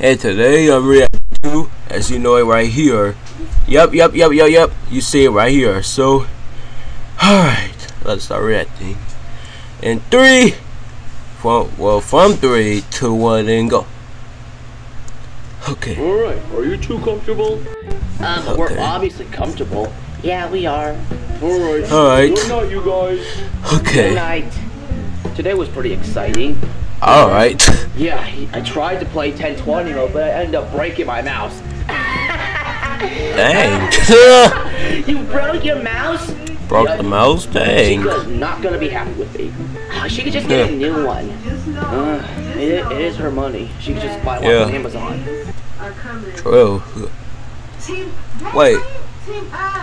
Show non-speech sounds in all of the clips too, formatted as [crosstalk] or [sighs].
And today I'm reacting to, as you know it right here. Yep, yep, yep, yep, yep. You see it right here. So, alright, let's start reacting. In three, from, well, from three, two, one, and go. Okay. Alright, are you too comfortable? Um, Okay. we're obviously comfortable. Yeah, we are. Alright. Alright. Good night, you guys. Okay. Good Okay. night. Today was pretty exciting. Alright. [laughs] Yeah, I tried to play 1020 mode, but I ended up breaking my mouse. Dang. [laughs] [laughs] You broke your mouse? Broke Yep. the mouse? Dang. Chica's not gonna be happy with me. Ah, She could just get a new one. Uh, it, it is her money. She could just buy one Yeah. on Amazon. True. Wait.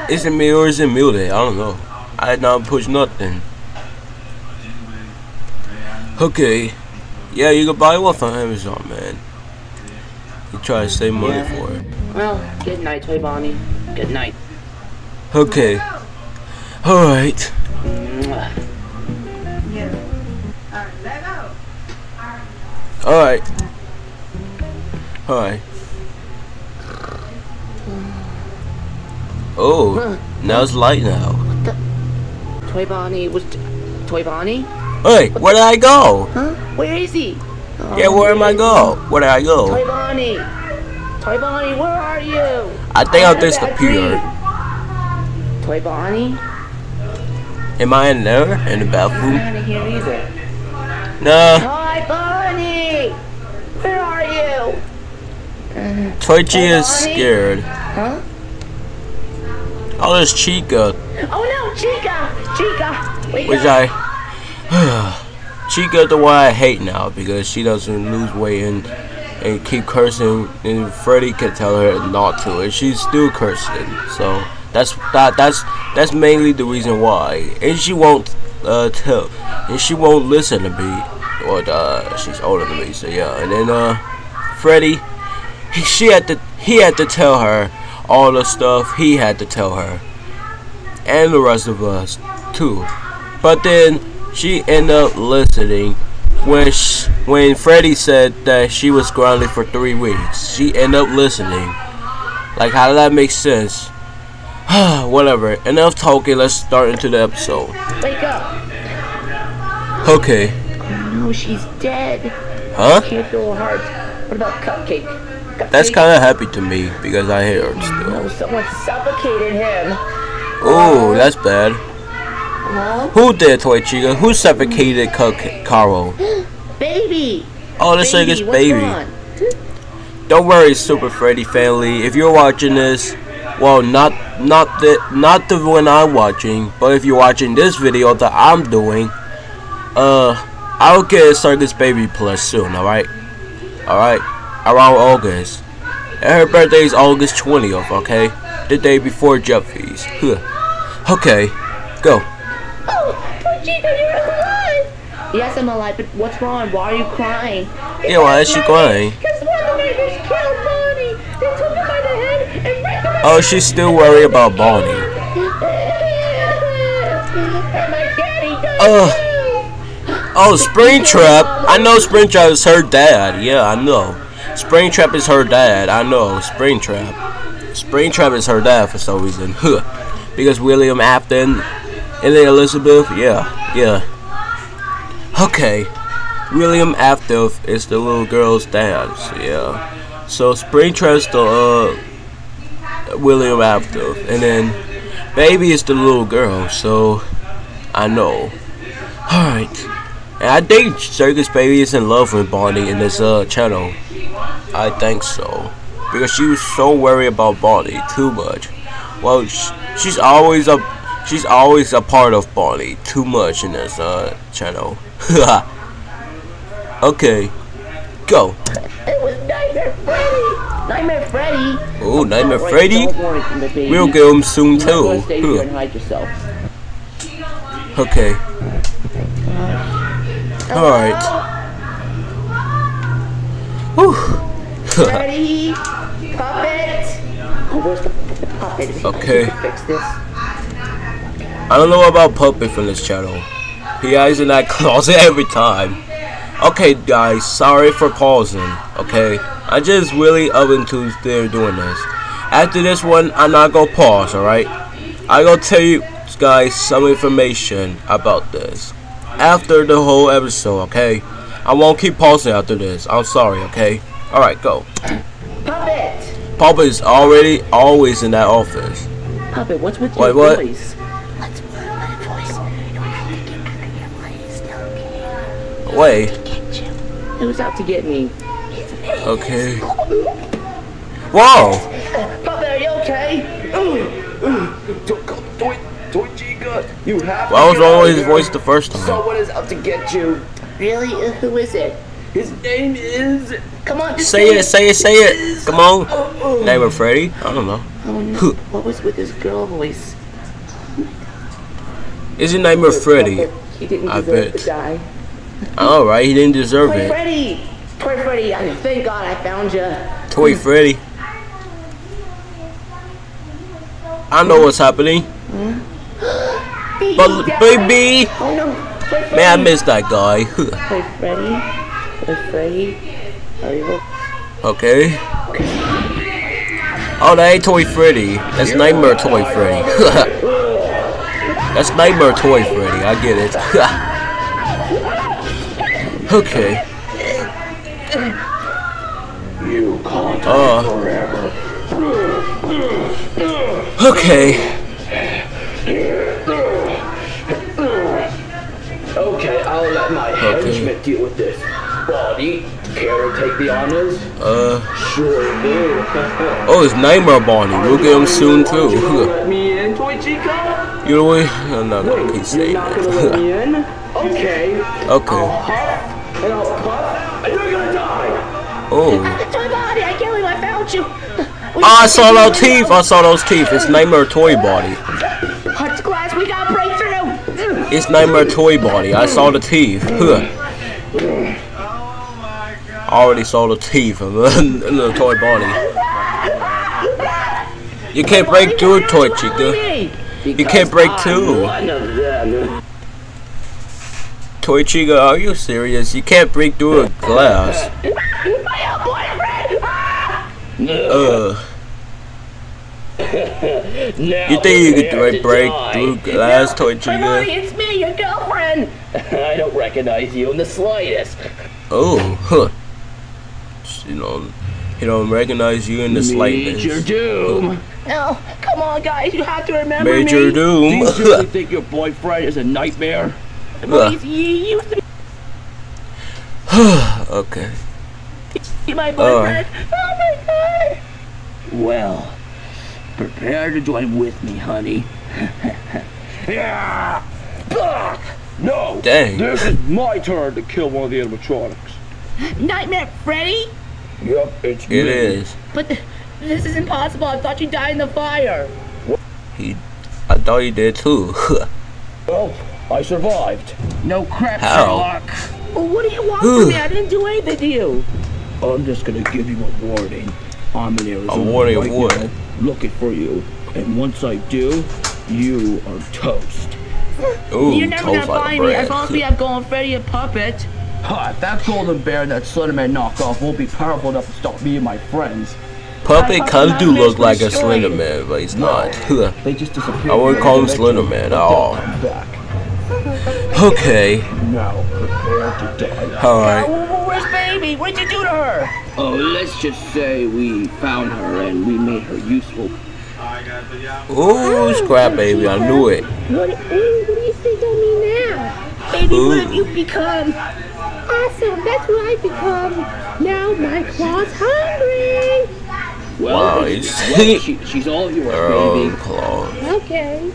Is it me or is it muted? I don't know. I did not push nothing. Okay. Yeah, you can buy one from Amazon, man. You try to save money Yeah. for it. Well, good night, Toy Bonnie. Good night. Okay. Alright. Alright. Alright. Oh, now it's light now. What the Toy Bonnie was. Toy Bonnie? Hey, where did I go? Huh? Where is he? Yeah, where am I go? Where did I go? Toy Bonnie! Toy Bonnie, where are you? I think I'm disappeared. dream. Toy Bonnie? Am I in there? In the bathroom? I'm not in here either. Nah. Toy Bonnie! Where are you? Uh, Toichi is Bonnie? scared. huh? Oh, there's Chica, Oh no, Chica! Chica! Wake which up! I. Chica, the one I hate now because she doesn't lose weight and and keep cursing, and Freddy can tell her not to, and she's still cursing. So that's that that's that's mainly the reason why, and she won't uh tell, and she won't listen to me. Or uh, she's older than me, so yeah. And then uh, Freddy, he, she had to he had to tell her all the stuff he had to tell her, and the rest of us too. But then she ended up listening when sh when Freddy said that she was grounded for three weeks. She ended up listening. Like how did that make sense? [sighs] Whatever. Enough talking. Let's start into the episode. Wake up! Okay. No, she's dead. Huh? Can't feel her heart. What about Cupcake? Cupcake? That's kind of happy to me because I hear it still. No, someone suffocated him. Oh, that's bad. Who did Toy Chica? Who suffocated Carl? [gasps] Baby! Oh, let's baby, what's baby. Don't worry, Super Freddy family. If you're watching this, well, not not the not the one I'm watching, but if you're watching this video that I'm doing, uh, I'll get Circus Baby Plus soon. All right, all right, around August. And her birthday is August 20th. Okay, the day before Jeffy's. Huh. Okay, go. You're alive! Yes, I'm alive, but what's wrong? Why are you crying? Yeah, why is she crying? Because one of the neighbors killed Bonnie! They took him by the head and ripped him Oh, she's still worried about Bonnie. And my daddy died Ugh. Oh, Springtrap. I know Springtrap is her dad. Yeah, I know. Springtrap is her dad. I know. Springtrap. Springtrap is her dad for some reason. Huh. [laughs] Because William Afton and then Elizabeth. Yeah, yeah. Okay. William Afton is the little girl's dad. Yeah. So Springtrap's the uh, William Afton, and then Baby is the little girl. So I know. Alright. And I think Circus Baby is in love with Bonnie in this uh channel. I think so. Because she was so worried about Bonnie too much. Well, she's always a she's always a part of Bonnie too much in this uh channel. [laughs] okay, go. It was Nightmare Freddy! Nightmare Freddy! Oh, Nightmare Don't Freddy. Don't worry. We'll get him soon You're not gonna too. stay here and hide yourself. Okay. Alright. Whew. Freddy! Puppet! Oh, where's the, the puppet? Okay. Fix this. I don't know about Puppet from this channel. He hides in that [laughs] closet every time. Okay, guys, sorry for pausing. Okay, I just really up into there doing this. After this one, I'm not gonna pause, alright? I gonna tell you guys some information about this. After the whole episode, okay? I won't keep pausing after this. I'm sorry, okay? Alright, go. Puppet! Papa is already always in that office. Puppet, what's with Wait, your what? voice? What's with my voice? You don't have to get under your place, okay? Wait, Get you. Who's out to get me? Okay. Whoa! Puppet, are you okay? Toy, Toy Chica, you have to What was get wrong with his voice the first time? Someone is out to get you. Really? Uh, Who is it? His name is. Come on, Say it, say it, say it! Come on! Name of Freddy? I don't know. Oh no. What was with his girl voice? Is his name Freddy? He didn't I deserve bet. to die. Alright, he didn't deserve Toy it. Freddy! Toy Freddy, I, thank God I found you. Toy Freddy. I know what's happening. Hmm? [gasps] But baby, Oh no, man, I miss that guy. [laughs] Toy Freddy? Toy Freddy? Are you okay. Oh, that ain't Toy Freddy. That's Nightmare Toy Freddy. [laughs] That's Nightmare Toy Freddy. I get it. [laughs] okay. You can't Uh. forever. Okay. Okay, I'll let my Okay. henchman deal with this. Bonnie, care to take the honors? Uh. Sure do. Oh, it's Nightmare Bonnie. We'll get him soon too. let me in, Toy Chica? You know what? I'm not gonna keep saying that. [laughs] Okay. okay. And I'll puff, and you're gonna die. Oh. Toy Body, I can't believe I found you. Oh, I saw those teeth. I saw those teeth. It's Nightmare Toy Body. Hearts glass, we got breakthrough. It's Nightmare Toy Body. I saw the teeth. [laughs] Huh. I already saw the teeth in [laughs] the, toy body. You can't break through Toy Chica. You can't break through. One. Toy Chica, are you serious? You can't break through a glass. Uh, Now you think you could prepare break, break die. through glass, Toy Toy Body, Chica? it's me, your girlfriend. [laughs] I don't recognize you in the slightest. Oh, huh. You know, he don't recognize you in the slightest. Major Doom. No, come on, guys, you have to remember Major me. Do you Doom. seriously [laughs] think your boyfriend is a nightmare? Ugh. He used to okay. my boyfriend. Oh my god. Well, prepare to join with me, honey. [laughs] yeah. Ugh. No. Dang. This is my turn to kill one of the animatronics. Nightmare Freddy? Yep, it's It me. is. But th- this is impossible. I thought you died in the fire. He, I thought he did too. [laughs] Well, I survived. No crap, How? Sherlock. Well, what do you want from me? I didn't do anything to you. I'm just gonna give you a warning. I'm in Arizona warning right what? now, looking for you. And once I do, you are toast. Ooh, You're never toast gonna like find me bread. as long as we have Golden Freddy a puppet. Ha, that golden bear and that Slenderman knockoff won't be powerful enough to stop me and my friends. Puppet kinda do look like a destroyed. Slender Man, but he's not. [laughs] They just disappear. I wouldn't call him Slender Man at all. Come back. Okay, Now prepare to die. alright. Oh, where's baby? What'd you do to her? Oh, let's just say we found her and we made her useful. Ooh, scrap baby, I knew it. What, what, do you- what do you think of me now? Baby, Ooh. what have you become? Awesome, that's what I've become. Now my claw's hungry. Well, Wow, this- [laughs] she, she's all yours, Oh, baby. claw. Okay.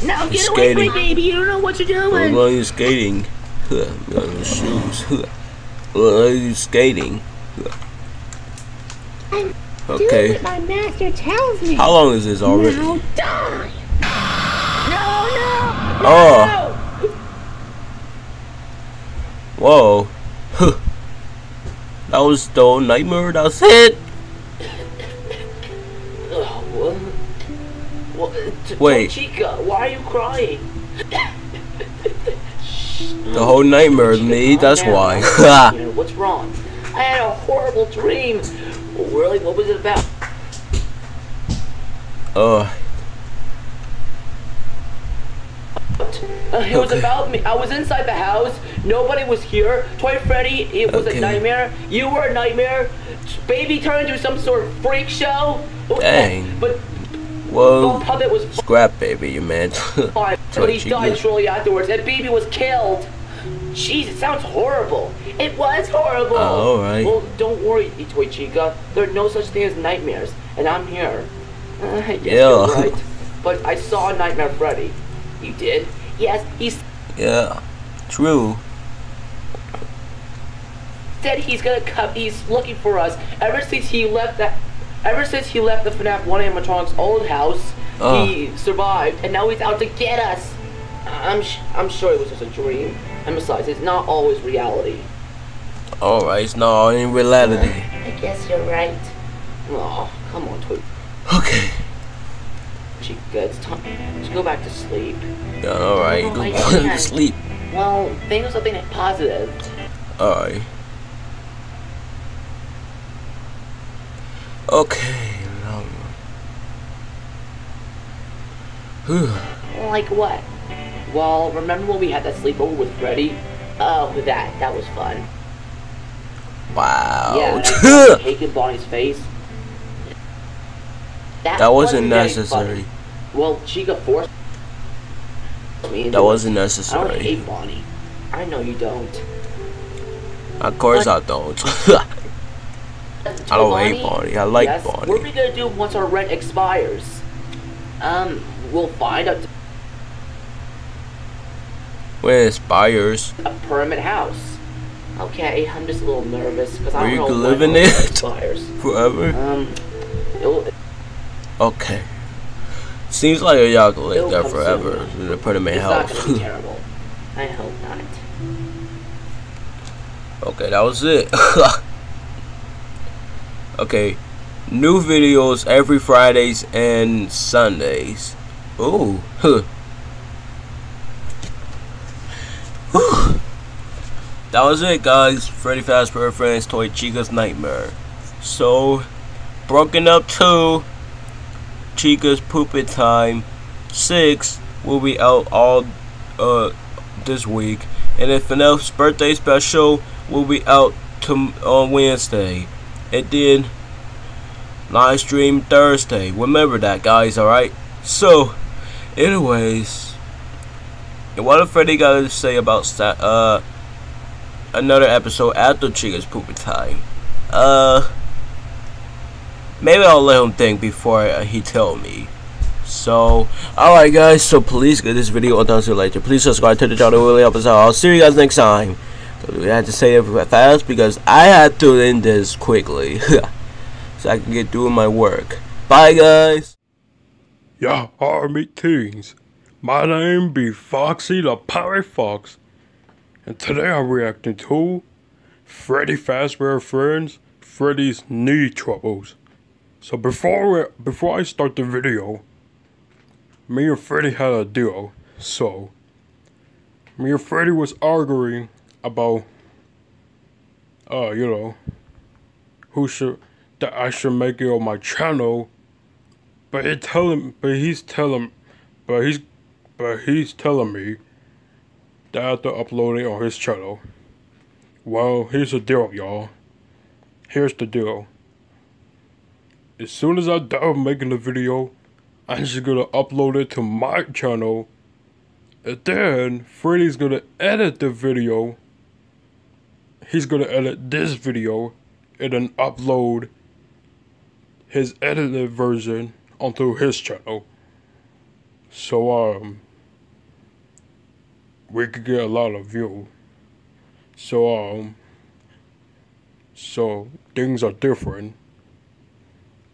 He's get away from me, skating. baby. You don't know what you're doing. are you skating? Huh, got no shoes. Huh. [laughs] What are you skating? Huh. I'm Okay. what my master tells me. How long is this already? Now die. No, no. Oh, [laughs] whoa. Huh. [laughs] That was the old nightmare. That's it. Wait. Chica, why are you crying? The whole nightmare is me. That's why. [laughs] What's wrong? I had a horrible dream Really? What was it about? Uh, Uh, it was about me. I was inside the house. Nobody was here. Toy Freddy, it was Okay. a nightmare. You were a nightmare. Baby turned into some sort of freak show. Dang. But whoa. the puppet was Scrap baby, you man. But he died shortly afterwards, and Baby was killed. Jeez, it sounds horrible. It was horrible. Oh, alright. Well, don't worry, Toy Chica. There are no such thing as nightmares, and I'm here. Uh, yes, Yeah. right. But I saw a Nightmare Freddy. You did? Yes, he's yeah. True. said he's gonna come. He's looking for us. Ever since he left that, ever since he left the FNAF One animatronics old house, Oh. he uh. survived, and now he's out to get us. I'm sh- I'm sure it was just a dream. And besides, it's not always reality. Alright, it's not all in reality. I guess you're right. Oh, come on, Toy Okay. Chica. It's time to go back to sleep. Yeah, alright. Oh, [laughs] Go back to sleep. Well, think of something positive. Alright. Okay. um, Whew. Like what? Well, remember when we had that sleepover with Freddy? Oh, that that was fun. Wow. Yeah, [laughs] and cake in Bonnie's face. that wasn't getting necessary. funny. Well, Chica forced me. into That wasn't necessary. I don't necessary. hate Bonnie. I know you don't. Of course I don't. [laughs] I don't hate Bonnie. I like yes. Bonnie. What are we gonna do once our rent expires? Um, we'll find a, When it expires. a permanent house. Okay, I'm just a little nervous because I don't you know can when live in our rent it? expires. [laughs] Forever? Um, it'll, Okay. Seems like y'all can live there forever soon. in a permanent it's not house. gonna be [laughs] terrible. I hope not. okay, that was it. [laughs] okay. New videos every Fridays and Sundays. Ooh. Huh. That was it, guys. Freddy Fazbear Friends Toy Chica's Nightmare. So, broken up to Chica's Poopit Time 6 will be out all uh this week. And then FNAF's birthday special will be out to, on Wednesday. And then live stream Thursday. Remember that, guys, alright? So, anyways, what did Freddy got to say about uh another episode after Chica's Poopy Time? Uh, maybe I'll let him think before uh, he tell me. So, alright guys, so please give this video a thumbs up later. Please subscribe to the channel, it really helps us out. I'll see you guys next time. So we had to say it fast because I had to end this quickly. [laughs] so I can get doing my work. Bye guys! Yeah, army teens. My name be Foxy the Pirate Fox. And today I'm reacting to Freddy Fazbear Friends, Freddy's Knee Troubles. So before before I start the video, me and Freddy had a deal. So, me and Freddy was arguing about, uh, you know, who should, that I should make it on my channel but he telling, but he's telling, but he's, but he's telling me that I have to upload it on his channel. Well, here's the deal, y'all. Here's the deal. As soon as I'm done making the video, I'm just gonna upload it to my channel. And then Freddy's gonna edit the video. He's gonna edit this video and then upload his edited version onto his channel. So um we could get a lot of view. So um so things are different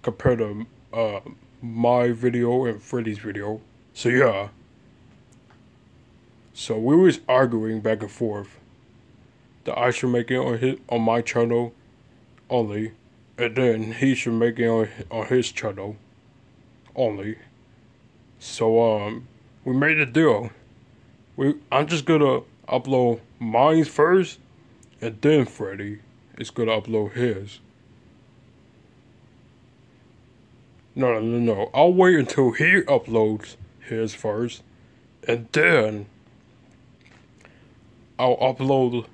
compared to uh my video and Freddy's video. So yeah. So we was arguing back and forth that I should make it on his on my channel only and then he should make it on on his channel only. So um, we made a deal. We I'm just gonna upload mine first, and then Freddy is gonna upload his. No, no, no, no. I'll wait until he uploads his first, and then I'll upload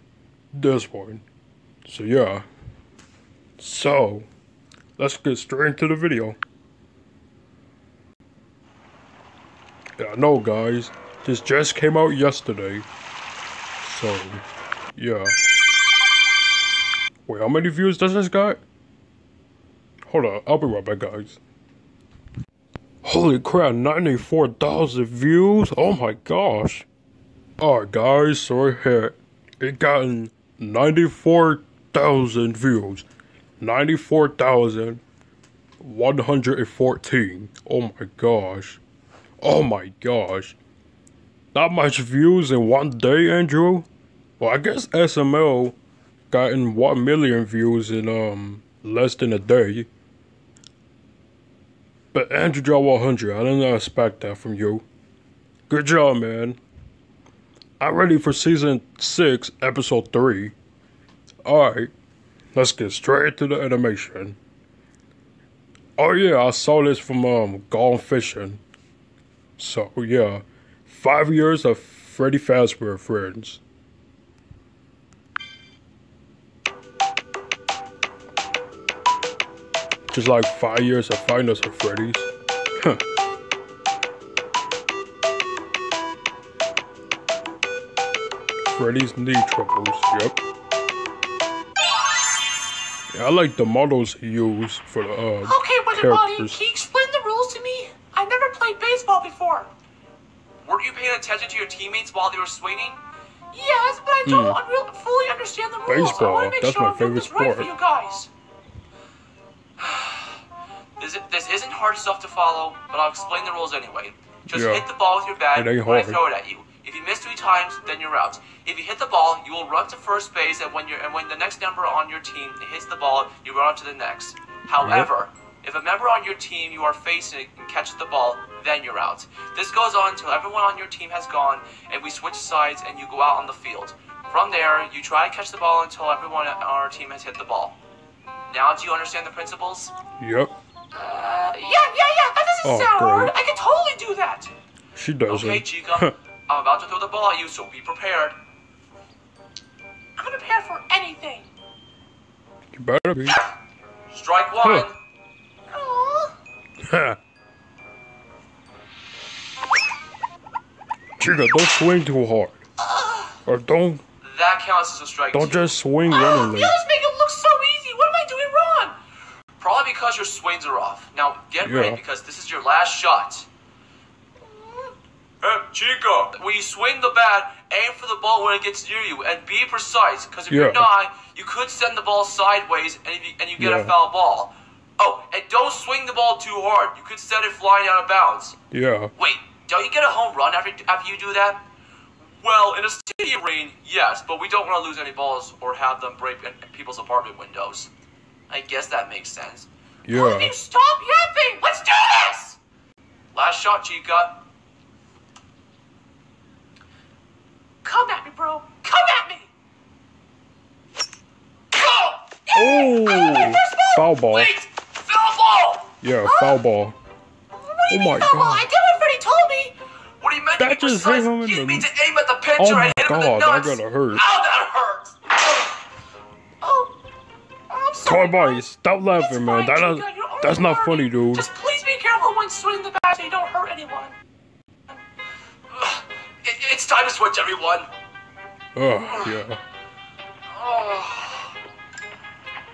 this one. So yeah. So let's get straight into the video. Yeah, I know, guys. This just came out yesterday. So, yeah. Wait, how many views does this got? Hold on, I'll be right back, guys. Holy crap, 94,000 views? Oh my gosh. Alright, guys, so hit. It gotten 94,000 views. 94,114. Oh my gosh. Oh my gosh. Not much views in one day, Andrew? Well, I guess SML gotten 1 million views in um less than a day. But Andrew Draw 100, I didn't expect that from you. Good job, man. I'm ready for season 6, episode 3. Alright, let's get straight to the animation. Oh yeah, I saw this from um Gone Fishing. So yeah, five years of Freddy Fazbear Friends. Just like five years of Nights at Freddy's. Huh. Freddy's knee troubles, yep. Yeah, I like the models he used for the uh, Okay, Brother Bobby, characters. can you explain the rules to me? I've never played baseball before. Weren't you paying attention to your teammates while they were swinging? Yes, but I don't unreal- fully understand the rules. I Hmm. Baseball, want to make that's sure my I'm doing favorite this right for sport. you guys. [sighs] This, this isn't hard stuff to follow, but I'll explain the rules anyway. Just Yeah. hit the ball with your bat It when I hard. throw it at you. You miss three times, then you're out. If you hit the ball, you will run to first base, and when you're and when the next number on your team hits the ball, you run up to the next. However, if a member on your team you are facing catches the ball, then you're out. This goes on until everyone on your team has gone, and we switch sides, and you go out on the field. From there, you try to catch the ball until everyone on our team has hit the ball. Now, do you understand the principles? Yep, Uh, yeah, yeah, yeah, that doesn't Oh, sound great. hard. I can totally do that. she doesn't. Okay, Chica. [laughs] I'm about to throw the ball at you, so be prepared. I'm prepared for anything. you better be. Strike one. Aw. [laughs] Chica, don't swing too hard. Or don't That counts as a strike. don't two. just swing Oh, randomly. you always make it look so easy. What am I doing wrong? Probably because your swings are off. Now get Yeah. ready because this is your last shot. Hey, Chica. When you swing the bat, aim for the ball when it gets near you, and be precise. Because if you're not, you could send the ball sideways, and if you, and you get a foul ball. Oh, and don't swing the ball too hard. You could send it flying out of bounds. Yeah. Wait, don't you get a home run after after you do that? Well, in a stadium rain, yes, but we don't want to lose any balls or have them break in people's apartment windows. I guess that makes sense. Yeah. You stop yapping. Let's do this. Last shot, Chica. Come at me, bro. Come at me. Go. Oh, foul ball. Wait! Foul ball! Yeah, foul ball. What do you Oh mean, my foul ball? God. I did what Freddie told me. What do you meant That to just hit him in You the- mean to aim at the pitcher Oh my and hit him in God, that gotta hurt. Ow, that hurts! Oh. oh, I'm sorry. Toy Boy, stop It's laughing, man. fine, That Chica, is, you're only that's not funny, dude. Just please be careful when swinging the bat so you don't hurt anyone. It, it's time to switch, everyone. Oh, yeah. Oh.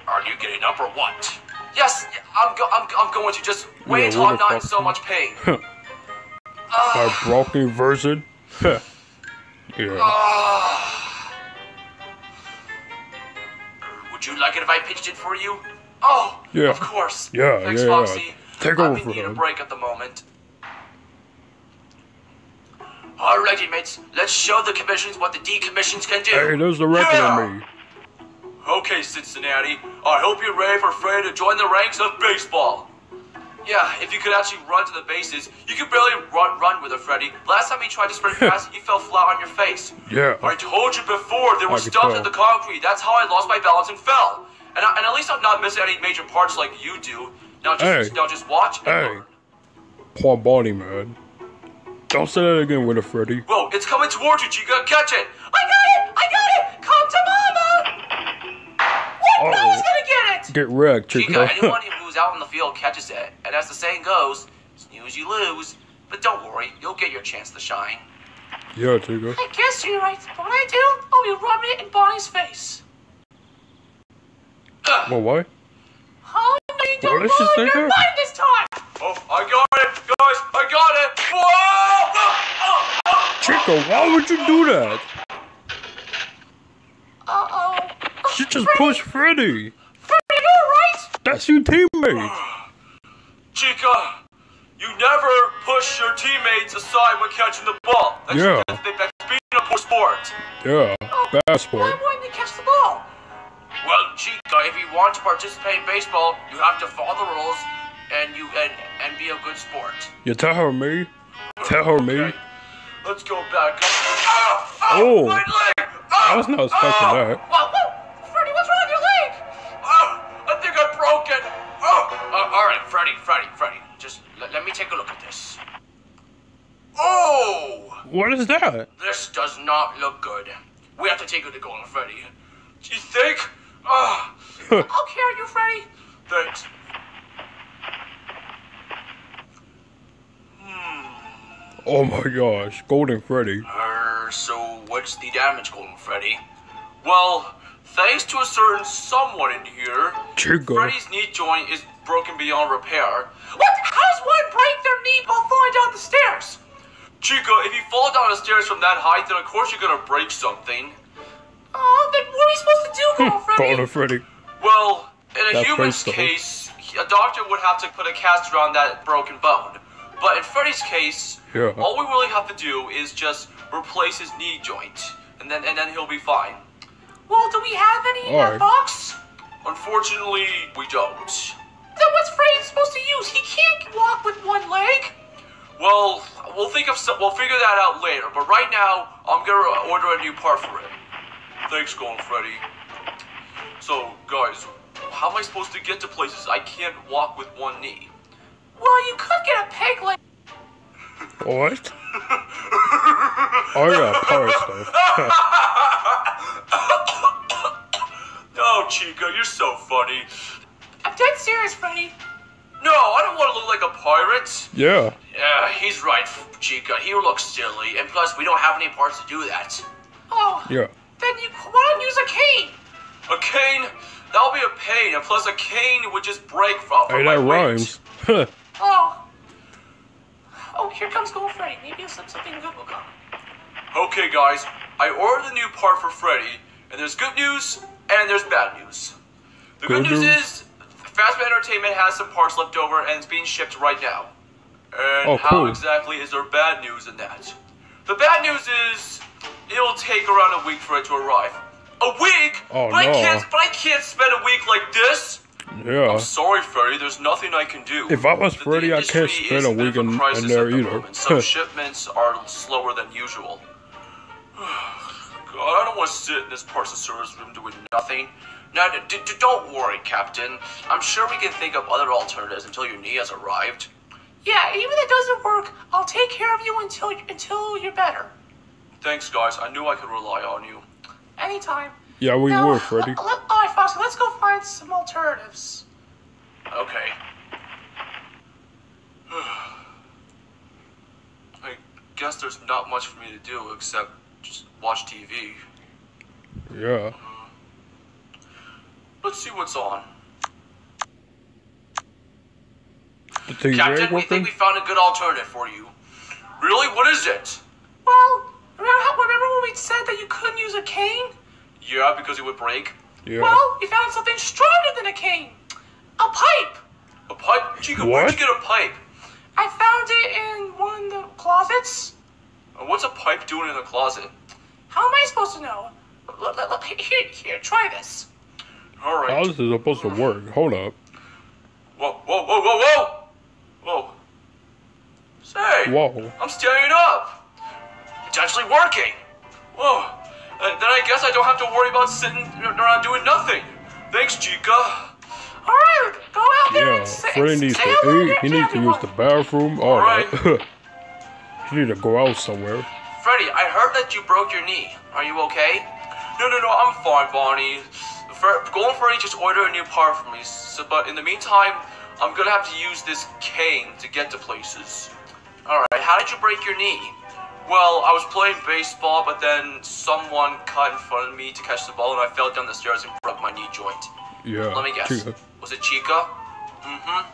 Are you getting up or what? Yes, I'm, go- I'm, I'm going to. Just wait Yeah, until I'm not in so much pain. [laughs] My broken version. [laughs] yeah. Ah. Would you like it if I pitched it for you? Oh, Yeah. of course. Yeah, Thanks, yeah, yeah. Foxy. Take I'm over in for need a break at the moment. Alrighty, mates. Let's show the commissions what the decommissions can do. Hey, there's the record Yeah. me. Okay, Cincinnati. I hope you're ready for Freddy to join the ranks of baseball. Yeah, if you could actually run to the bases, you could barely run, run with a Freddy. Last time he tried to sprint past, you fell flat on your face. Yeah. I told you before, there were stumps at the concrete. That's how I lost my balance and fell. And, I, and at least I'm not missing any major parts like you do. Now just Hey. now just watch and Hey. learn. Poor body, man. Don't say that again, Winter Freddy. Whoa, it's coming towards you, Chica. Catch it. I got it! I got it! Come to mama! What? No Uh-oh. one's oh. gonna get it! Get wrecked, Chica, Chica. [laughs] anyone who's out in the field catches it, and as the saying goes, snooze you lose. But don't worry, you'll get your chance to shine. yeah, Chica. I guess you're right. But what I do, I'll be rubbing it in Bonnie's face. Well, why? Oh, no, you don't did she blow your mind this time! Oh, I got it, guys! I got it! Whoa! Oh, oh, oh. Chica, why would you do that? Uh-oh. She just pushed Freddy. Freddy, you're right! That's your teammate. Chica, you never push your teammates aside when catching the ball. That's, Yeah. that's, that's being a poor sport. Yeah, oh, bad Why sport. If you want to participate in baseball, you have to follow the rules and you and and be a good sport. You tell her me. Tell her me. Let's go back. Ah, ah, Oh. my leg! Ah, I was not expecting ah, that. Freddy, what's wrong with your leg? Ah, I think I broke it. Oh, uh, all right, Freddy, Freddy, Freddy. Just let, me take a look at this. Oh, What is that? this does not look good. We have to take it to Golden Freddy. Do you think? Ah, I'll carry you, Freddy. thanks. Oh my gosh, Golden Freddy. Er, so what's the damage, Golden Freddy? Well, thanks to a certain someone in here, Chica. Freddy's knee joint is broken beyond repair. What? How does one break their knee while falling down the stairs? Chica, if you fall down the stairs from that height, then of course you're gonna break something. Oh, then what are we supposed to do, Golden Freddy? Golden Freddy. Well, in a That human's case, a doctor would have to put a caster on that broken bone. But in Freddy's case, Yeah. all we really have to do is just replace his knee joint, and then and then he'll be fine. Well, do we have any in our box? Unfortunately, we don't. Then what's Freddy supposed to use? He can't walk with one leg. Well, we'll think of some, we'll figure that out later. But right now, I'm gonna order a new part for it. Thanks, Golden Freddy. So, guys, how am I supposed to get to places I can't walk with one knee? Well, you could get a peg leg. What? Oh yeah, power stuff. Oh, Chica, you're so funny. I'm dead serious, Freddy. No, I don't want to look like a pirate. yeah. Yeah, he's right, Chica. He looks silly, and plus, we don't have any parts to do that. Oh, Yeah. Then you why don't you use a cane? A cane, that'll be a pain, and plus, a cane would just break from, from Hey, my that weight. rhymes. Huh. [laughs] Oh. Oh, here comes Gold Freddy. Maybe some- something good will come. Okay, guys, I ordered the new part for Freddy, and there's good news and there's bad news. The good, Good news news? is Fazbear Entertainment has some parts left over and it's being shipped right now. And Oh, how cool. exactly is there bad news in that? The bad news is it'll take around a week for it to arrive. A week? Oh, but I no. can't but I can't spend a week like this. Yeah. I'm sorry, Freddy, there's nothing I can do. If I was Freddy, I can't spend a week in- in there the either. Some [laughs] shipments are slower than usual. [sighs] God, I don't want to sit in this parcel service room doing nothing. Now, d- d- don't worry, Captain. I'm sure we can think of other alternatives until your knee has arrived. Yeah, even if it doesn't work, I'll take care of you until until you're better. Thanks, guys. I knew I could rely on you. Anytime. Yeah, we Now, would, Freddy. Let, let, all right, Foxy, let's go find some alternatives. Okay. [sighs] I guess there's not much for me to do except just watch TV. Yeah. Uh-huh. Let's see what's on. The Captain, we think we found a good alternative for you. Really? What is it? Well, remember, how, remember when we said that you couldn't use a cane? Yeah, because it would break. Yeah. Well, we found something stronger than a cane. A pipe. A pipe? Chica, where'd you get a pipe? I found it in one of the closets. Uh, What's a pipe doing in a closet? How am I supposed to know? Look, look, look, here, here, try this. All How this is supposed to work? Hold up. Whoa, whoa, whoa, whoa, whoa! Whoa. Say, Whoa. I'm standing up. It's actually working. Whoa. Uh, then I guess I don't have to worry about sitting around doing nothing. Thanks, Chica. All right, go out there Yeah, and Freddy needs to eat. He needs to use the bathroom. Alright. right. [laughs] he need to go out somewhere. Freddy, I heard that you broke your knee. Are you okay? No, no, no, I'm fine, Bonnie. Fer- Golden Freddy just ordered a new part for me, so, but in the meantime, I'm gonna have to use this cane to get to places. Alright, how did you break your knee? Well, I was playing baseball, but then someone cut in front of me to catch the ball, and I fell down the stairs and broke my knee joint. Yeah. Let me guess. Chica. Was it Chica? Mm-hmm.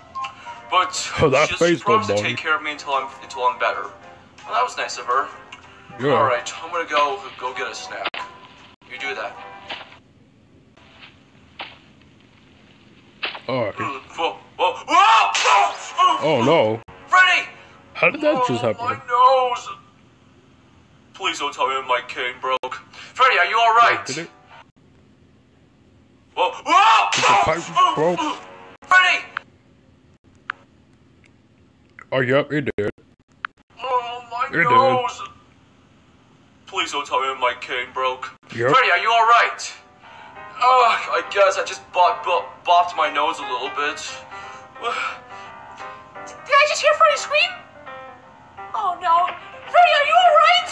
But [laughs] Oh, that she just promised to take care of me until I'm until I'm better. Well, that was nice of her. Yeah. All right, I'm gonna go go get a snack. You do that. All right. Whoa, whoa, whoa, whoa! Oh no. Freddy! How did that just Oh, happen? My nose. Please don't tell me my cane broke. Freddy, are you all right? Did it? Oh, oh, oh, whoa, whoa! the pipe broke? Freddy! Oh, yep, it did. Oh, my dead. nose. Please don't tell me my cane broke. Yep. Freddy, are you all right? Ugh, I guess I just bop, bop, bopped my nose a little bit. Did I just hear Freddy scream? Oh no. Freddy, are you alright?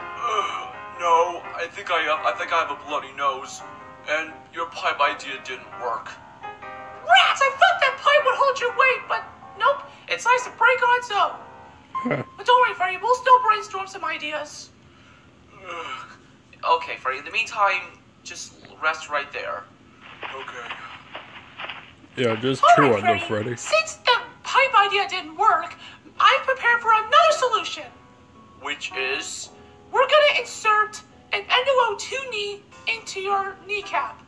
Ugh, no, I think I have, I think I have a bloody nose, and your pipe idea didn't work. Rats, I thought that pipe would hold your weight, but nope. It's nice to break on its [laughs] own. But don't worry, Freddy, we'll still brainstorm some ideas. Okay, Freddy. In the meantime, just rest right there. Okay. Yeah, just All chill right, right there, Freddy. Freddy. Since the pipe idea didn't work, I'm prepared for another solution. Which is We're gonna insert an NO2 knee into your kneecap.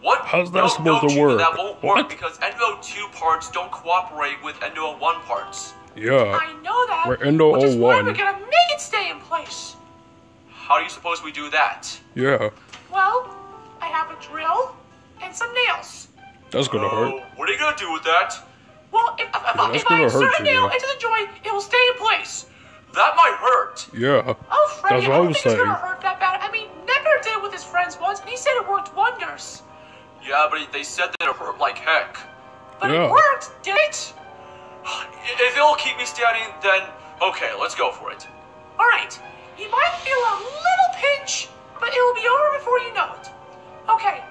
what? How's that no, supposed no, to work? That won't What? work because NO2 parts don't cooperate with NO1 parts. Yeah. I know that. We're Endo which is why 01. we're gonna make it stay in place. How do you suppose we do that? Yeah. Well, I have a drill and some nails. That's gonna hurt. Oh, what are you gonna do with that? Well, if, if, if, that's if I gonna insert a nail into the joint, it will stay in place. That might hurt. Yeah. Oh, Freddy, That's what I I don't was think it's saying. gonna hurt that bad. I mean, Necker did it with his friends once, and he said it worked wonders. Yeah, but they said that it hurt like heck. But Yeah. it worked, did it? If it'll keep me standing, then okay, let's go for it. All right. You might feel a little pinch, but it will be over before you know it. Okay.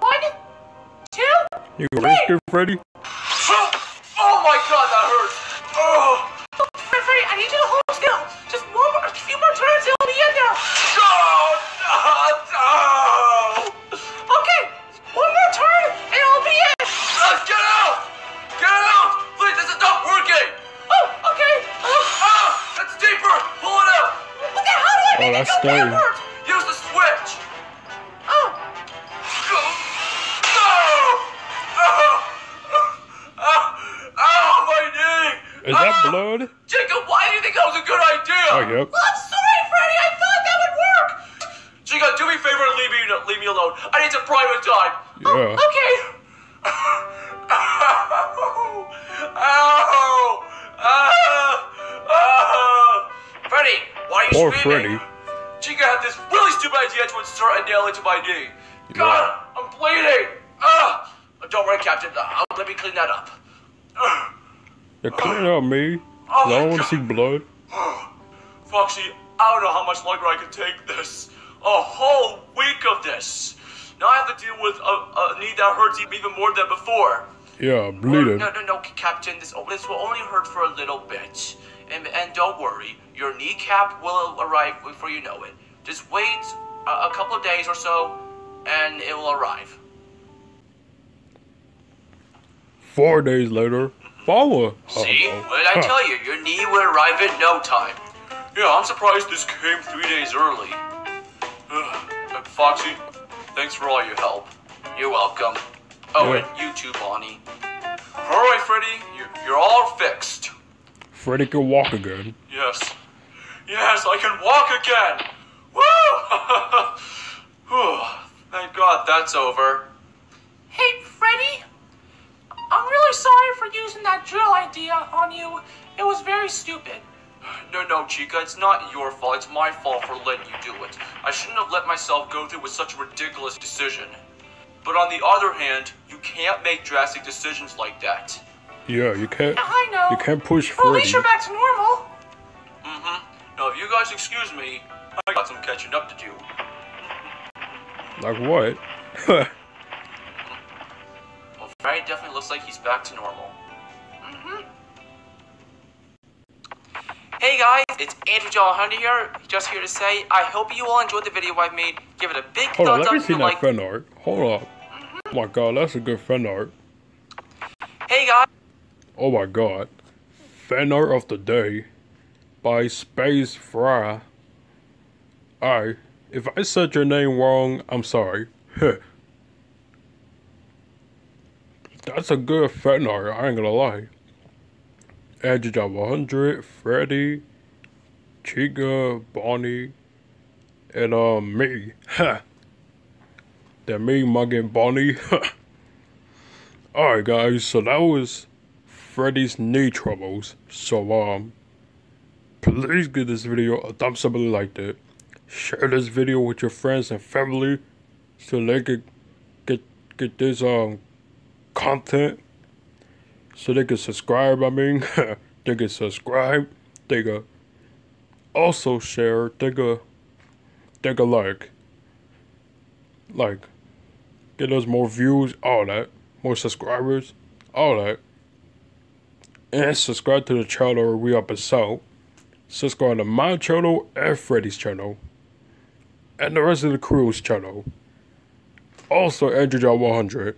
One, two. You risk it, Freddy? Oh my god, that hurts! Oh! Freddy, I need you to hold still. Just one more, a few more turns, and it'll be in there. Oh, no! Okay. One more turn, and it'll be in. Uh, get out! Get out! Please, this is not working! Oh, okay. Uh, Ah! It's deeper! Pull it out! the hell do I Oh, make that's it go backwards? Oh, yep. I'm sorry, Freddy. I thought that would work. Jacob, do me a favor and leave me, leave me alone. I need some private time. Yeah. Okay. Ow! Ow! Ah! Ah! Freddy, why are you Poor screaming? Freddy. Chica had this really stupid idea to insert a nail into my knee. God, I'm bleeding! Ah! Don't worry, Captain. Uh, let me clean that up. They're cleaning up, me. Oh I don't want to see blood. Knee that hurts even more than before. Yeah, bleeding. No, no, no, Captain. This this will only hurt for a little bit, and and don't worry, your kneecap will arrive before you know it. Just wait a, a couple of days or so, and it will arrive. Four days later, follow. See, Oh, what did I tell you? Your knee will arrive in no time. Yeah, I'm surprised this came three days early. Uh, Foxy, thanks for all your help. You're welcome. Oh, Yeah. and you too, Bonnie. All right, Freddy, you're, you're all fixed. Freddy can walk again. Yes. Yes, I can walk again! Woo! [laughs] Thank God that's over. Hey, Freddy. I'm really sorry for using that drill idea on you. It was very stupid. No, no, Chica, it's not your fault. It's my fault for letting you do it. I shouldn't have let myself go through with such a ridiculous decision. But on the other hand, you can't make drastic decisions like that. Yeah, you can't. I know. You can't push Well, at Freddy. least you're back to normal. Mm-hmm. Now, if you guys excuse me, I got some catching up to do. Like what? [laughs] Well, Freddy definitely looks like he's back to normal. Mhm. Hey guys, it's Andrew Jolly Hunter here. Just here to say, I hope you all enjoyed the video I've made. Give it a big Hold on, thumbs let me see you that like. fan art. Hold up. Oh my god, that's a good fan art. Hey guys. Oh my god. Fan art of the day by Space Fry. Alright, if I said your name wrong, I'm sorry. That's a good fan art, I ain't gonna lie. Edge Job 100, Freddy, Chica, Bonnie, and uh, me. Ha! That me mugging Bonnie. [laughs] Alright guys, so that was Freddy's knee troubles. So um please give this video a thumbs up if you liked it. Share this video with your friends and family so they could get get this um content. So they can subscribe, I mean [laughs] they can subscribe, they can also share, they can they can like like get us more views, all that, more subscribers, all that and subscribe to the channel we up out. Subscribe to my channel and Freddy's channel. And the rest of the crew's channel. Also Andrew John 100.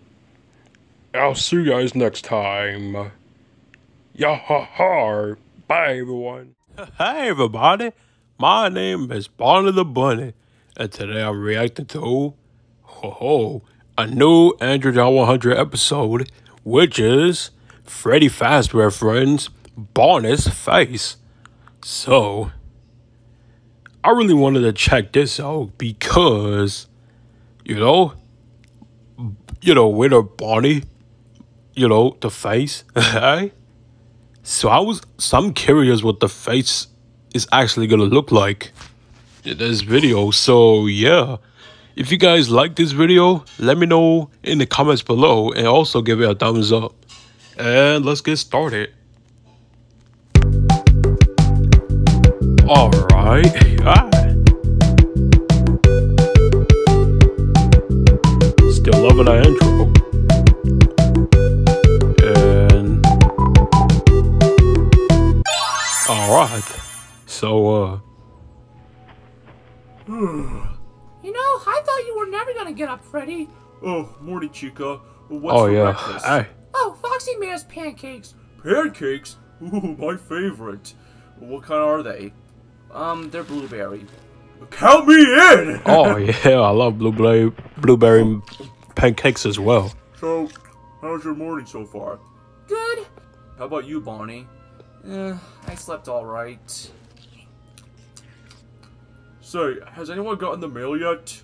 I'll see you guys next time. Yeah ha ha. Bye everyone. [laughs] Hey everybody. My name is Bonnie the Bunny. And today I'm reacting to ho ho a new Andrew John 100 episode, which is Freddy Fazbear Friends Bonnie's Face. So, I really wanted to check this out because, you know, you know, with a Bonnie, you know, the face? [laughs] So I was, so I'm curious what the face is actually gonna look like in this video. So yeah, if you guys like this video, let me know in the comments below and also give it a thumbs up. And let's get started. Alright. [laughs] Ah. Still loving that intro. And Alright. So uh know, I thought you were never gonna get up, Freddy. Oh, morning, Chica. What's Oh for yeah. breakfast? Hey. Oh, Foxy made us pancakes. Pancakes? Ooh, my favorite. What kind are they? Um, they're blueberry. Count me in! [laughs] Oh yeah, I love blueberry blueberry pancakes as well. So, how's your morning so far? Good. How about you, Bonnie? Eh, I slept all right. Say, has anyone gotten the mail yet?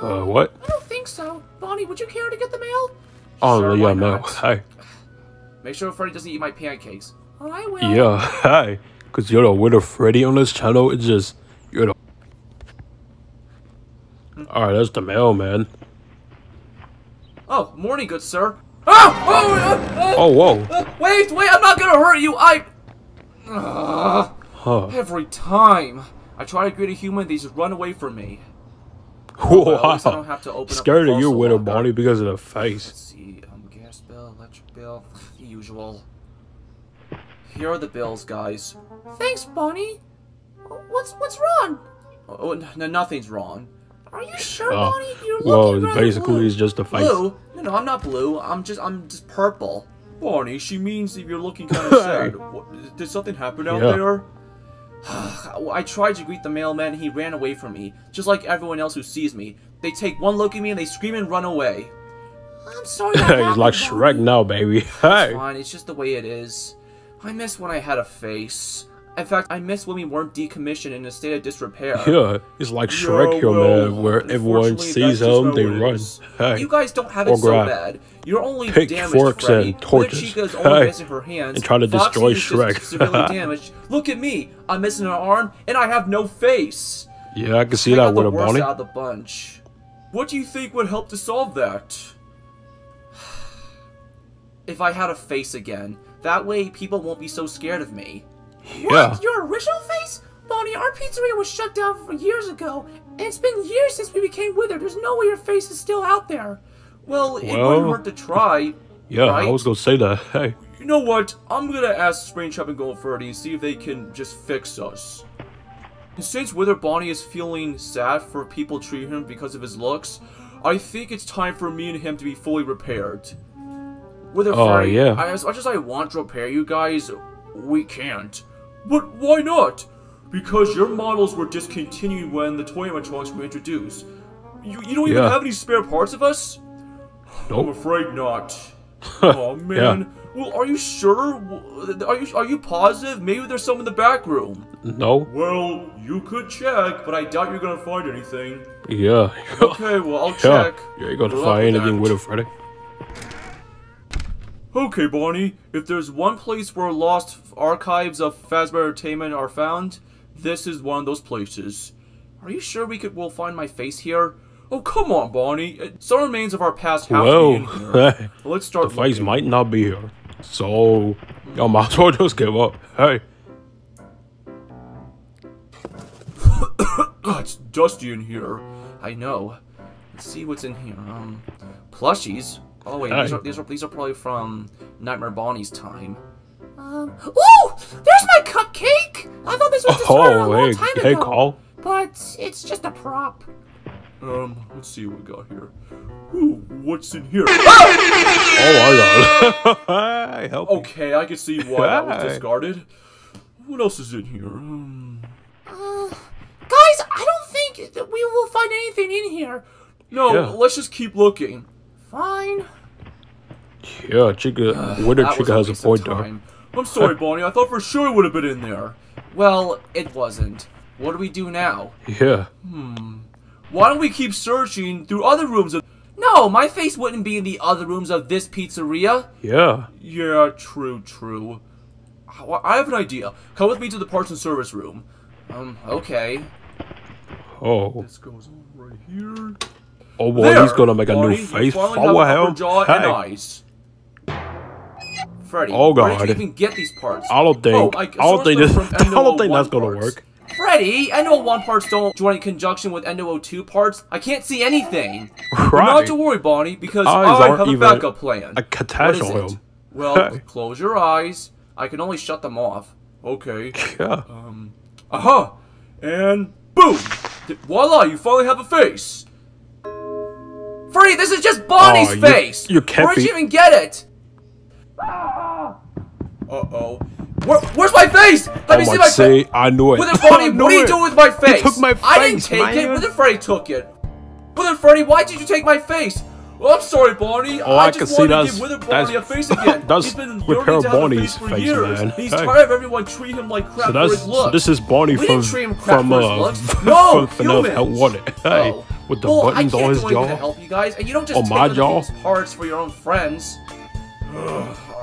Uh what? I don't think so. Bonnie, would you care to get the mail? Oh Sure, yeah, why no. not? [laughs] Hey. [laughs] Make sure Freddy doesn't eat my pancakes. Oh, I will. Yeah, [laughs] hi. Cause you know with a Freddy on this channel, it's just you know Alright, that's the mail, man. Oh, morning, good sir. Ah! Oh, uh, uh, Oh whoa. uh, wait, wait, I'm not gonna hurt you. I. Ugh. Huh. every time I try to greet a human, they just run away from me. Well, at I don't have to open Scared of your you, Widow locker. Bonnie, because of the Let's face. see, um, gas bill, electric bill, the [sighs] usual. Here are the bills, guys. Thanks, Bonnie. What's what's wrong? Oh, n- n- nothing's wrong. Are you sure, Oh. Bonnie? You're Whoa, looking rather basically blue. it's just the face. Blue? No, no, I'm not blue. I'm just, I'm just purple. [laughs] Bonnie, she means that you're looking kind of sad. [laughs] What, did something happen out Yeah. there? [sighs] I tried to greet the mailman, he ran away from me, just like everyone else who sees me. They take one look at me and they scream and run away. I'm sorry. that [laughs] He's like Shrek now, baby. Hey. Fine, it's just the way it is. I miss when I had a face. In fact, I miss when we weren't decommissioned in a state of disrepair. [laughs] Yeah, it's like Shrek here, man, where everyone sees him, they run. Hey. You guys don't have it oh, so bad. You're only pick damaged, forks Freddy. and torches. Chica's only [laughs] Hey. missing her hands. And try to Foxy destroy Shrek. severely [laughs] damaged. Look at me. I'm missing an arm, and I have no face. Yeah, I can see I that with a worst out of the bunch. what do you think would help to solve that? [sighs] If I had a face again, that way people won't be so scared of me. Yeah. What? Your original face? Bonnie, our pizzeria was shut down for years ago, and it's been years since we became withered. There's no way your face is still out there. Well, it Well- wouldn't hurt to try. Yeah, I was gonna say that. [laughs] Hey. You know what? I'm gonna ask Springtrap and Gold Freddy and see if they can just fix us. And since Wither Bonnie is feeling sad for people treating him because of his looks, I think it's time for me and him to be fully repaired. Wither Oh, Freddy, yeah. I- as much as I want to repair you guys, we can't. But why not? Because your models were discontinued when the toy animatronics were introduced. You, you don't even Yeah. have any spare parts of us? I'm afraid not. [laughs] oh man. Well, are you sure? Are you are you positive? Maybe there's some in the back room. No. Well, you could check, but I doubt you're gonna find anything. Yeah. [laughs] Okay, well I'll check. yeah. check. You ain't gonna Good find anything with it, Freddy. Okay, Barney, If there's one place where lost archives of Fazbear Entertainment are found, this is one of those places. Are you sure we could will find my face here? Oh come on, Bonnie. Uh, Some remains of our past have to be Well, in [laughs] here. Well, let's start. the face might not be here. So, y'all might as well [laughs] just give up. Hey. [coughs] Ah, it's dusty in here. I know. Let's see what's in here. Um, plushies. Oh wait, these are these are these are probably from Nightmare Bonnie's time. Um, ooh! There's my cupcake! I thought this was destroyed a Oh, long hey, time hey, ago. Carl. But it's just a prop. Um, let's see what we got here. Ooh, what's in here? [laughs] Oh my god. [laughs] hey, help me. okay, I can see why that was discarded. What else is in here? Um, Uh, guys, I don't think that we will find anything in here. no, Yeah. let's just keep looking. Fine. Yeah, Chica, [sighs] That was Chica has a point there. I'm sorry, [laughs] Bonnie. I thought for sure it would have been in there. Well, it wasn't. What do we do now? Yeah. Hmm. Why don't we keep searching through other rooms of? No, my face wouldn't be in the other rooms of this pizzeria. Yeah. Yeah, true, true. I have an idea. Come with me to the parts and service room. Um, okay. Oh. This goes right here. Oh boy, There, he's gonna make a Bonnie, new face. Follow him. jaw and Hey. eyes. Freddy, Oh, where did God. you even get these parts? I don't think. Oh, I- I, don't think this. from [laughs] I don't think that's gonna parts. work. Freddy, Endo 01 parts don't join in conjunction with Endo 02 parts. I can't see anything. But Right. not to worry, Bonnie, because Eyes I have a backup plan. A catastrophe. What is it? Well, [laughs] close your eyes. I can only shut them off. Okay. Yeah. Um, aha! And boom! Voila! You finally have a face. Freddy, this is just Bonnie's Aw, you- face! you can't Where'd you even get it? Uh oh. Where, where's my face? Let Oh me see my, my face. I knew it. Wither Freddy, [laughs] what are you it. doing with my face? took my face, I didn't take it. man. Wither Freddy took it. Wither Freddy, why did you take my face? Well, I'm sorry, Bonnie. Oh, I, I just can see wanted to give Wither Bonnie a face again. [laughs] that's He's been with yearning to have a face for face, years. man. He's Hey. tired of everyone treating him like crap So for that's his so looks. this is Bonnie We from treat him crap from for his uh looks. [laughs] No, from humans. Hell Wanted. Hey, Oh. with the well, buttons I can't do anything to help you guys, and you don't just Oh, take my other people's parts for your own friends.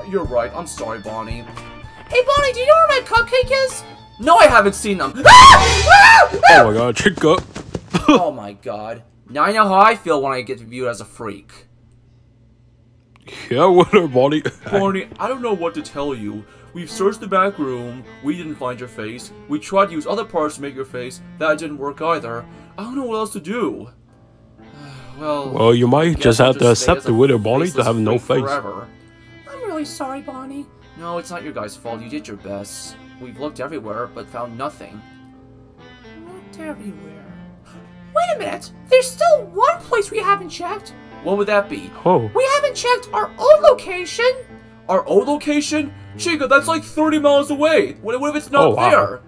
You're right. I'm sorry, Bonnie. Hey, Bonnie, do you know where my cupcake is? No, I haven't seen them. Ah! [laughs] Ah! Oh my god, Chica. [laughs] oh my god. Now I know how I feel when I get viewed as a freak. Yeah, with her body. Barney, I don't know what to tell you. We've searched the back room, we didn't find your face. We tried to use other parts to make your face, that didn't work either. I don't know what else to do. [sighs] Well, Well, you might just I'll have to accept a it with her body to have no face. Forever. I'm really sorry, Bonnie. No, it's not your guys' fault. You did your best. We've looked everywhere, but found nothing. Looked everywhere. Wait a minute. There's still one place we haven't checked. What would that be? Oh, We haven't checked our old location. Our old location? Chica, that's like 30 miles away. What, what if it's not Oh, wow. there?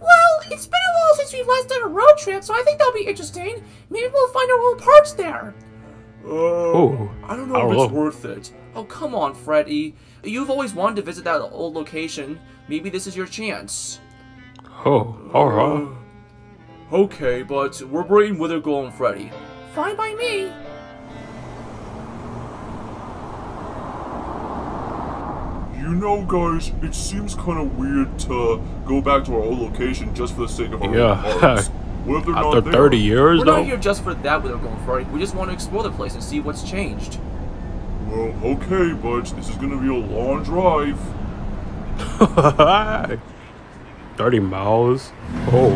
Well, it's been a while since we've last done a road trip, so I think that'll be interesting. Maybe we'll find our old parts there. Oh, I don't know I don't if it's know. worth it. Oh, come on, Freddy. You've always wanted to visit that old location. Maybe this is your chance. oh, alright. Uh, okay, but we're bringing Wither Golden Freddy. Fine by me. You know, guys, it seems kind of weird to go back to our old location just for the sake of our Yeah. [laughs] own parts. What if they're After not there? 30 years, We're though? not here just for that, Wither Golden Freddy. We just want to explore the place and see what's changed. Well, okay, but this is gonna be a long drive. [laughs] 30 miles? Oh.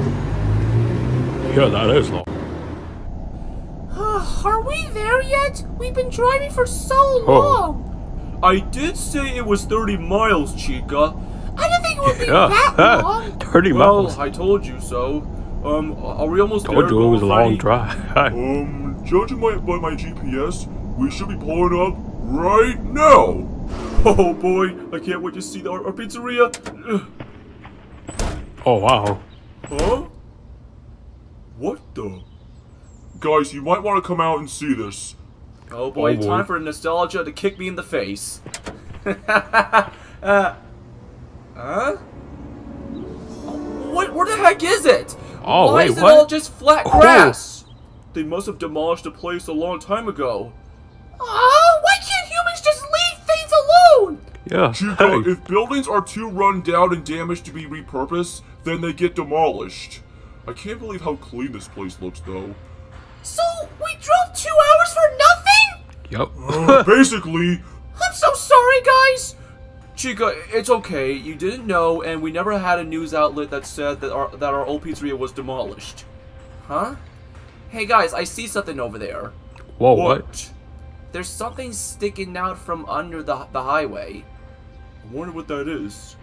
Yeah, that is long. [sighs] Are we there yet? We've been driving for so long. Oh. long. I did say it was 30 miles, Chica. I didn't think it would be Yeah, that [laughs] long. 30 Well, miles. I told you so. Um, are we almost Told there? you it was a long drive. [laughs] Um, judging by, by my GPS, we should be pulling up right now. [laughs] Oh boy, I can't wait to see the, our, our pizzeria. Oh, wow. Huh? What the? Guys, you might want to come out and see this. Oh boy, Oh, boy. time for nostalgia to kick me in the face. [laughs] uh, huh? What? Where the heck is it? Oh, Why wait, is it what? all just flat Cool. grass? They must have demolished the place a long time ago. Oh, why can't humans just leave things alone? Yeah. Chica, Hey. if buildings are too run down and damaged to be repurposed, then they get demolished. I can't believe how clean this place looks, though. So we drove two hours for nothing? Yep. Uh, [laughs] basically, I'm so sorry, guys. Chica, it's okay. You didn't know, and we never had a news outlet that said that our that our old pizzeria was demolished. Huh? Hey guys, I see something over there. Whoa, what? There's something sticking out from under the the highway. I wonder what that is.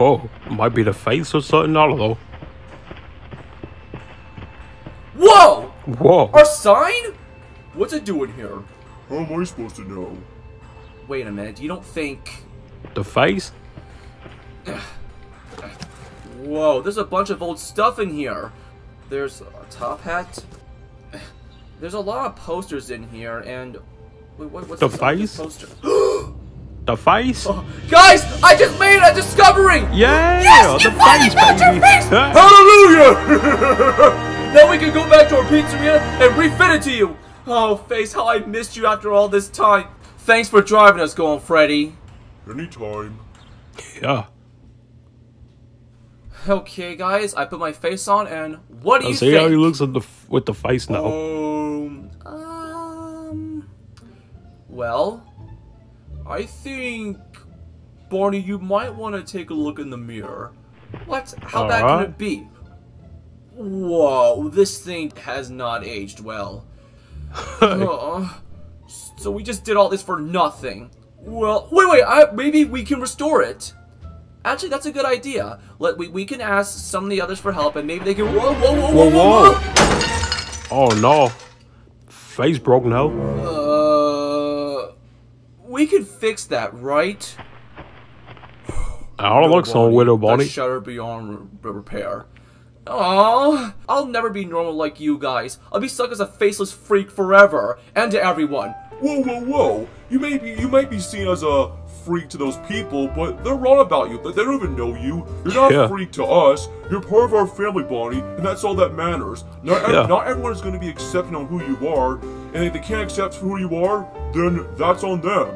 Oh, might be the face or something. I don't know. Whoa! Whoa. Our sign? What's it doing here? How am I supposed to know? Wait a minute. You don't think? The face? Whoa! There's a bunch of old stuff in here. There's a top hat. There's a lot of posters in here, and wait, what, what's The face? poster? [gasps] The face? Oh, guys, I just made a discovery! Yeah, Yes, the you finally face, found your baby. face! Hallelujah! [laughs] Now we can go back to our pizzeria and refit it to you. Oh, face, how I missed you after all this time. Thanks for driving us, going Freddy. Anytime. yeah. Okay, guys, I put my face on, and what do you Let's see think? how he looks at the with the face now. Um, um, well, I think, Barney, you might want to take a look in the mirror. What? How bad can it be? Whoa, this thing has not aged well. [laughs] Uh, so we just did all this for nothing. Well, wait, wait, I, maybe we can restore it. Actually, that's a good idea. Let we, we can ask some of the others for help, and maybe they can. Whoa, whoa, whoa, whoa, Whoa, whoa! whoa. Oh no. Face broke now. Uh, we can fix that, right? I don't look so widow Bonnie. shutter beyond re- repair. Oh, I'll never be normal like you guys. I'll be stuck as a faceless freak forever, and to everyone. Whoa, whoa, whoa! You may be you might be seen as a freak to those people, but they're wrong about you. They they don't even know you. You're not Yeah. a freak to us. You're part of our family, Bonnie, and that's all that matters. Not ev- Yeah. not everyone is going to be accepting on who you are, and if they can't accept who you are, then that's on them.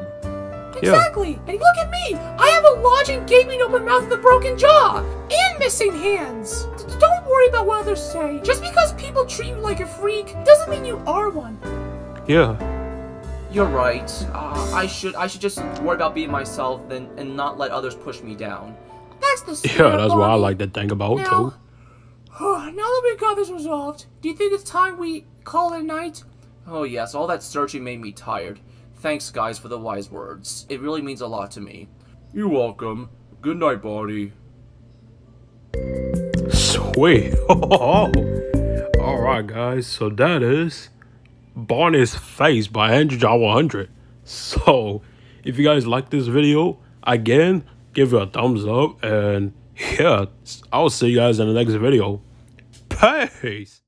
Yeah. Exactly. And look at me. I have a lodging, gaping open mouth, and a broken jaw, and missing hands. D- don't worry about what others say. Just because people treat you like a freak doesn't mean you are one. Yeah. You're right. Uh, I should I should just worry about being myself and, and not let others push me down. That's the spirit, Yeah, that's what I like to think about Now, too. now that we've got this resolved, do you think it's time we call it a night? Oh yes, all that searching made me tired. Thanks guys for the wise words. It really means a lot to me. You're welcome. Good night, Bonnie. Sweet. [laughs] Alright, guys. So that is Barney's Face by Andrew John 100. So, if you guys like this video, again, give it a thumbs up. And yeah, I'll see you guys in the next video. Peace.